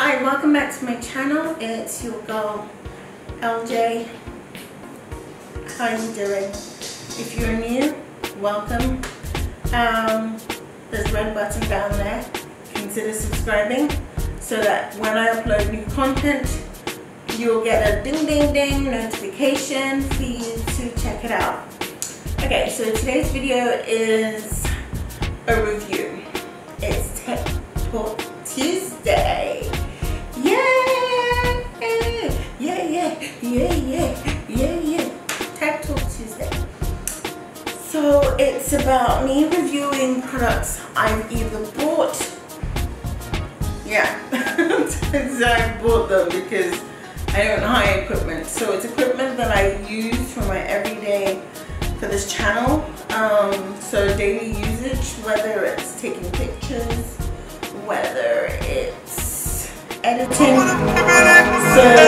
Hi, welcome back to my channel. It's your girl LJ. How are you doing? If you're new, welcome. Um, there's red button down there. Consider subscribing so that when I upload new content, you'll get a ding ding ding notification for you to check it out. Okay, so today's video is a review. It's Tech Talk Tuesday. It's about me reviewing products I've either bought. Yeah, I bought them because I don't hire equipment. So it's equipment that I use for my everyday for this channel. Um, so daily usage, whether it's taking pictures, whether it's editing. So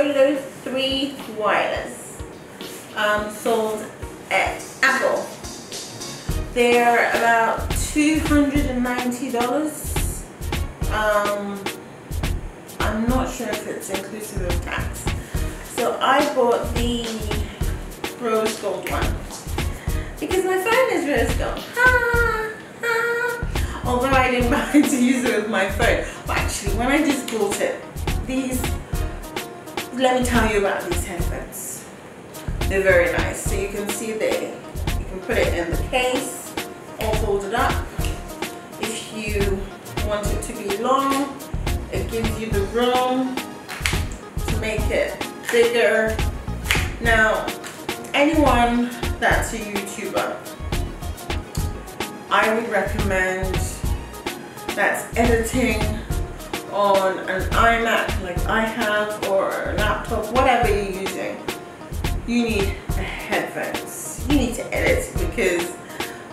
Solo 3 wireless um, sold at Apple. They're about $290. Um, I'm not sure if it's inclusive of tax. So I bought the rose gold one because my phone is rose gold. Although I didn't buy it to use it with my phone. But actually when I just bought it, these, let me tell you about these headphones. They're very nice. So you can see they, you can put it in the case or fold it up. If you want it to be long, it gives you the room to make it bigger. Now, anyone that's a YouTuber, I would recommend that's editing on an iMac like I have or a laptop, whatever you're using, you need headphones. You need to edit because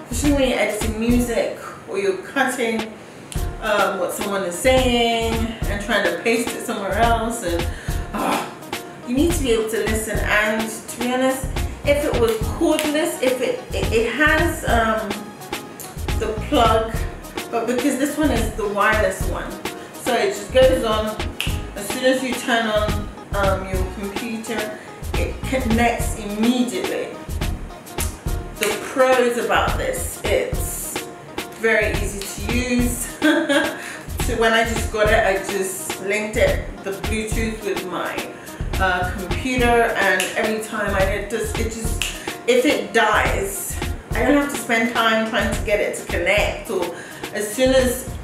especially when you're editing music or you're cutting um, what someone is saying and trying to paste it somewhere else and uh, you need to be able to listen and to be honest if it was cordless if it it, it has um, the plug but because this one is the wireless one so it just goes on. As soon as you turn on um, your computer it connects immediately. The pros about this. It's very easy to use. So when I just got it I just linked it the Bluetooth with my uh, computer and every time I did just it just if it dies I don't have to spend time trying to get it to connect or as soon as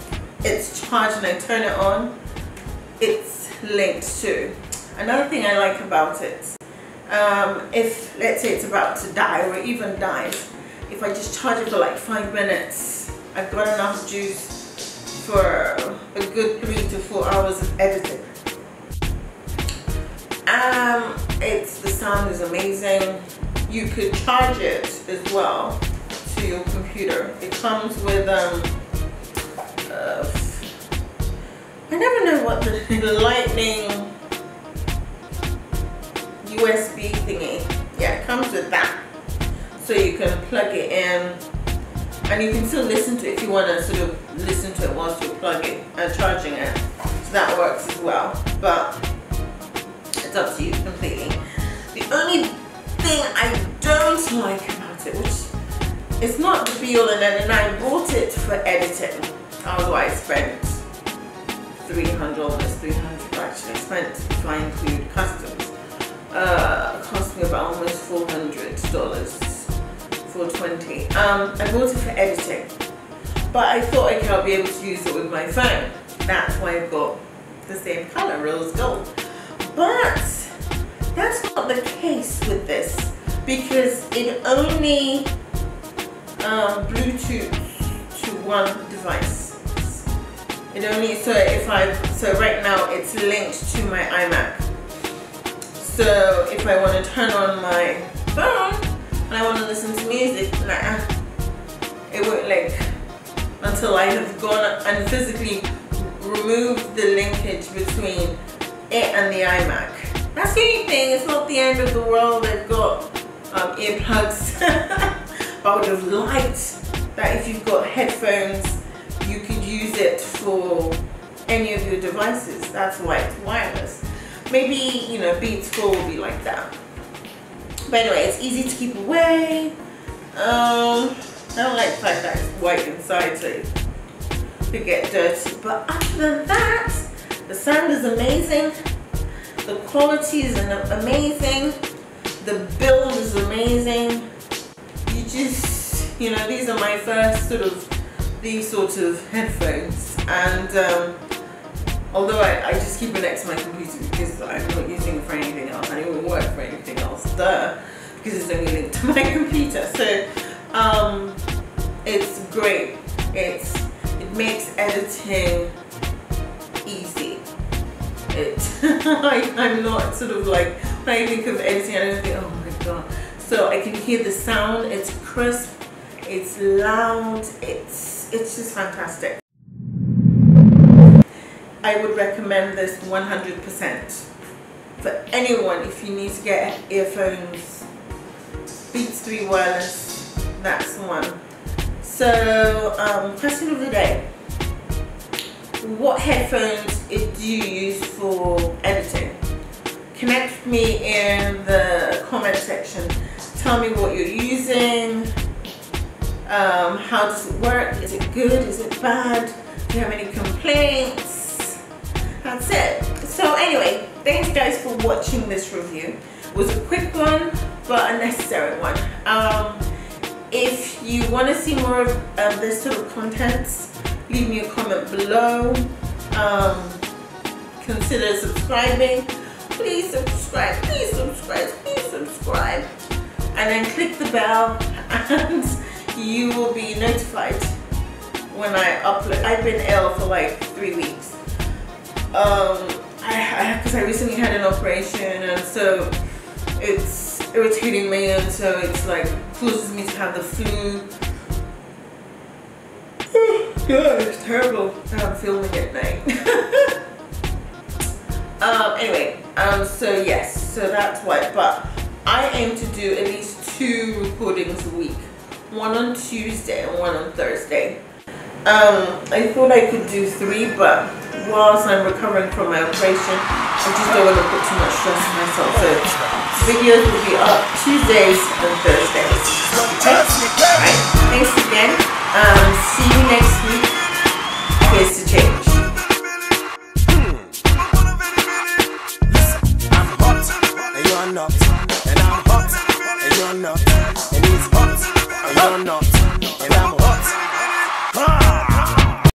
it's charged and I turn it on. It's linked to another thing I like about it um, if let's say it's about to die or even dies if I just charge it for like five minutes I've got enough juice for a good three to four hours of editing. Um, it's the sound is amazing. You could charge it as well to your computer. It comes with um, uh, I never know what the, lightning USB thingy. Yeah, it comes with that. So you can plug it in and you can still listen to it if you want to sort of listen to it whilst you're plugging and charging it. So that works as well. But it's up to you completely. The only thing I don't like about it, which is not the be all and end, and I bought it for editing. Although I spent 300 almost 300 actually I spent if I include customs uh, cost me about almost 400 dollars 420 um, I bought it for editing but I thought okay I'll be able to use it with my phone. That's why I've got the same color rose gold. But that's not the case with this because it only um, Bluetooth to one device it only, so if I, so right now it's linked to my iMac. So if I want to turn on my phone and I want to listen to music, it won't link until I have gone and physically removed the linkage between it and the iMac. That's the only thing, it's not the end of the world. They've got um, earplugs. but I would have liked that if you've got headphones, use it for any of your devices. That's why it's wireless. Maybe, you know, Beats 4 will be like that. But anyway, it's easy to keep away. Um, I don't like the fact that it's white inside, so it get dirty. But other than that, the sound is amazing. The quality is amazing. The build is amazing. You just, you know, these are my first sort of, these sort of headphones. And um, although I, I just keep it next to my computer because I'm not using it for anything else. and it won't work for anything else, duh, because it's only linked to my computer. So um, it's great. It's it makes editing easy. It I, I'm not sort of like when I think of editing, I don't think, oh my god. So I can hear the sound. It's crisp. It's loud. It's it's just fantastic. I would recommend this 100% for anyone if you need to get earphones. Beats 3 wireless that's the one. So um, question of the day. What headphones do you use for editing? Connect me in the comment section. Tell me what you're using um, how does it work? Is it good? Is it bad? Do you have any complaints. That's it. So anyway thanks guys for watching this review. It was a quick one but a necessary one. Um, if you want to see more of this sort of contents leave me a comment below. Um, consider subscribing. Please subscribe. Please subscribe. Please subscribe. And then click the bell. And you will be notified when I upload I've been ill for like three weeks um, I because I, I recently had an operation and so it's irritating me and so it's like causes me to have the flu. God, it's terrible I'm filming at night. um, anyway, um, so yes, so that's why. But I aim to do at least two recordings a week. One on Tuesday and one on Thursday. Um, I thought I could do three, but whilst I'm recovering from my operation, I just don't want to put too much stress on myself. So videos will be up Tuesdays and Thursdays. Okay? Alright, thanks again. Um, see you next week.